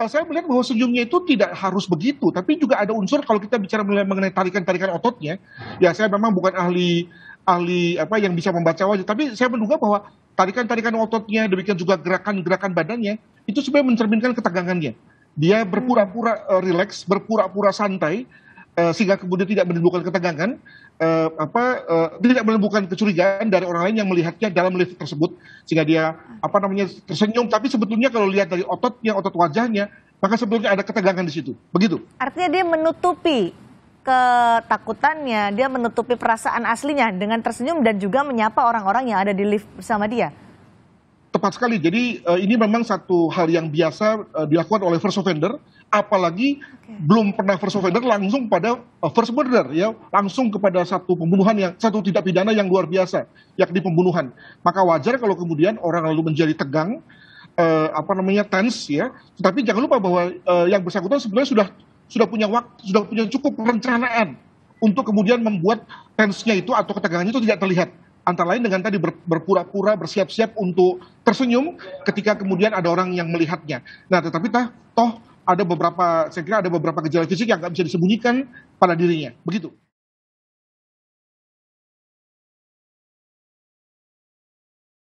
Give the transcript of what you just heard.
eh, saya melihat bahwa senyumnya itu tidak harus begitu, tapi juga ada unsur kalau kita bicara mengenai tarikan-tarikan ototnya, ya saya memang bukan ahli ahli apa yang bisa membaca wajah, tapi saya menduga bahwa tarikan-tarikan ototnya, demikian juga gerakan-gerakan badannya, itu sebenarnya mencerminkan ketegangannya. Dia berpura-pura uh, rileks, berpura-pura santai, sehingga kemudian tidak menimbulkan ketegangan, uh, apa uh, tidak menimbulkan kecurigaan dari orang lain yang melihatnya dalam lift tersebut, sehingga dia apa namanya tersenyum. Tapi sebetulnya kalau lihat dari ototnya, otot wajahnya, maka sebetulnya ada ketegangan di situ. Begitu. Artinya dia menutupi ketakutannya, dia menutupi perasaan aslinya dengan tersenyum dan juga menyapa orang-orang yang ada di lift bersama dia. Tepat sekali. Jadi uh, ini memang satu hal yang biasa uh, dilakukan oleh first offender, apalagi okay. belum pernah first offender langsung pada uh, first murder ya, langsung kepada satu pembunuhan yang satu tidak pidana yang luar biasa, yakni pembunuhan. Maka wajar kalau kemudian orang lalu menjadi tegang, uh, apa namanya tense ya. Tetapi jangan lupa bahwa uh, yang bersangkutan sebenarnya sudah sudah punya waktu, sudah punya cukup perencanaan untuk kemudian membuat tense-nya itu atau ketegangannya itu tidak terlihat antara lain dengan tadi berpura-pura bersiap-siap untuk tersenyum ketika kemudian ada orang yang melihatnya. Nah, tetapi tah, toh ada beberapa saya kira ada beberapa gejala fisik yang nggak bisa disembunyikan pada dirinya. Begitu.